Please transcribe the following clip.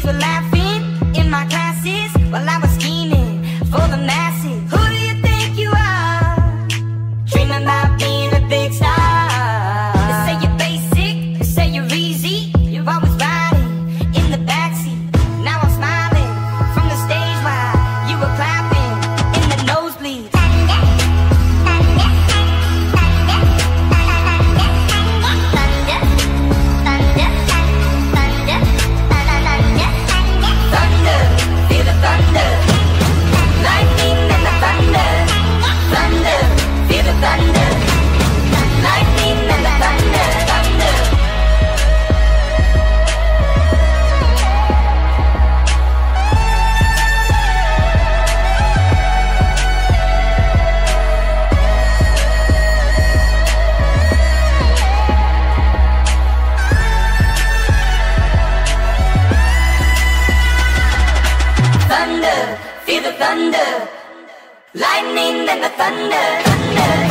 Kids were laughing thunder, feel the thunder, lightning and the thunder, thunder,